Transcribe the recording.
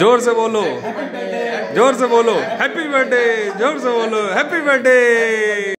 ज़ोर से बोलो। ज़ोर से बोलो। हैप्पी बर्थडे ज़ोर से बोलो। Happy birthday